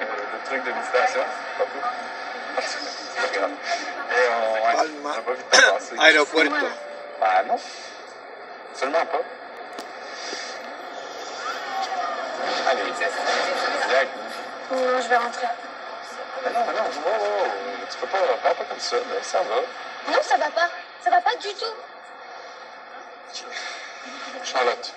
le truc de méditation. Pas plus. C'est pas grave. Et on, ouais, Palma. Hein. on a pas vu de temps passer. Aeropuerto. Ben bah, non. Seulement pas. Allez, viens. Non, je vais rentrer. Mais non, mais non, oh, oh, tu peux pas, parle pas comme ça, là, ça va. Non, ça va pas. Ça va pas du tout. Charlotte,